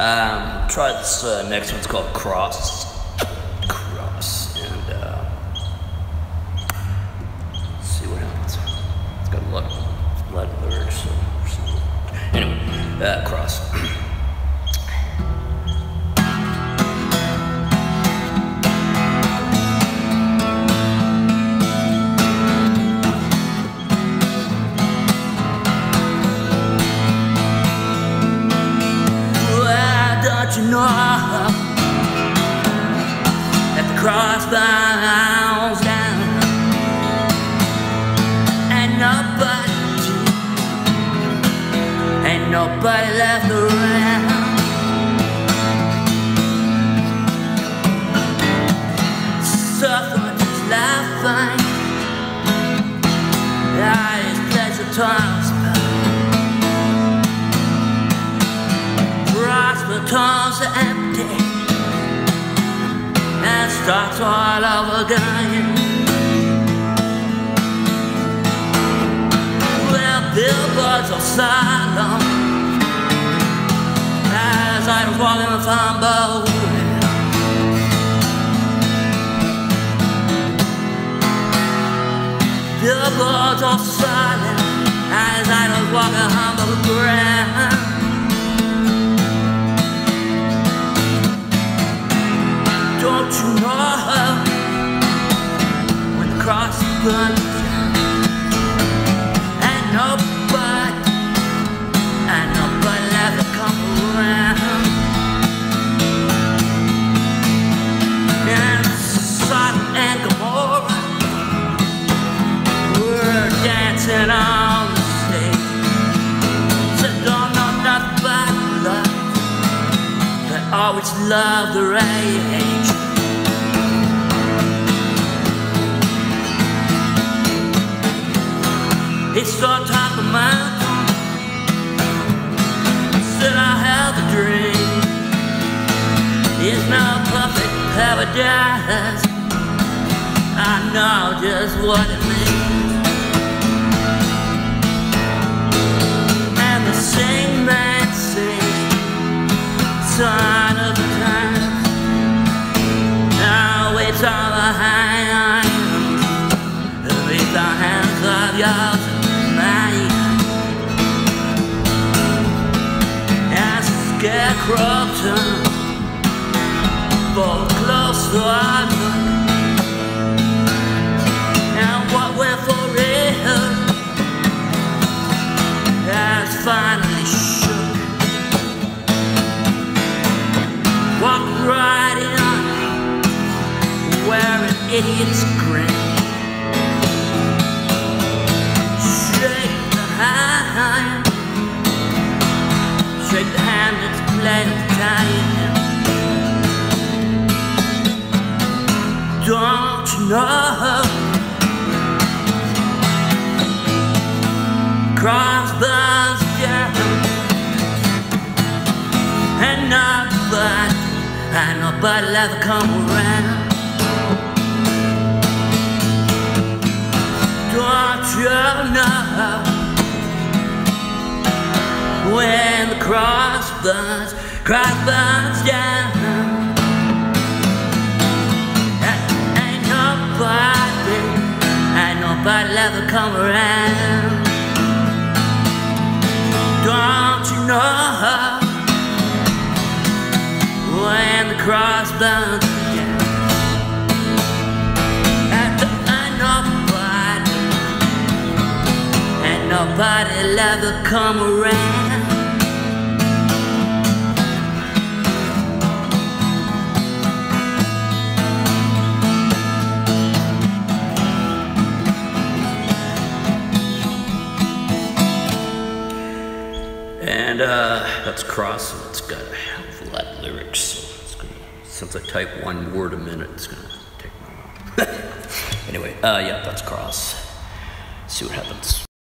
Um, try this uh, next one's called Cross. Cross. And uh, see what happens. It's got a lot of, a lot of lyrics. So, so. Anyway, uh, Know that the cross bows down and nobody, ain't nobody left around. Suffer just laughing, Hospitals are empty and starts all over again. Well, billboards are silent as I was walking the fumble. Billboards are silent as I was walking humble and nobody, and nobody ever come around and Sodom and Gomorrah were dancing on the stage. Know nothing love always loved the rage. It's so top of mountain. Said I have a dream. It's no perfect paradise. I know just what it means. And the sing man sings, son of the times. Now it's all behind. With the hands of yours turn for close to our. And what we're for real has finally shook. Walk right in where an idiot's grin. Playing time. Don't you know? Crossbones down and nobody, and nobody ever come around. Don't you know when the cross burns, cross burns down? Ain't nobody, ain't nobody ever come around. Don't you know when the cross burns down? Ain't nobody, ain't nobody ever come around. That's cross, and it's got a hell of a lot of lyrics. So gonna, since I type one word a minute, it's gonna take a while. anyway, uh, yeah, that's cross. See what happens.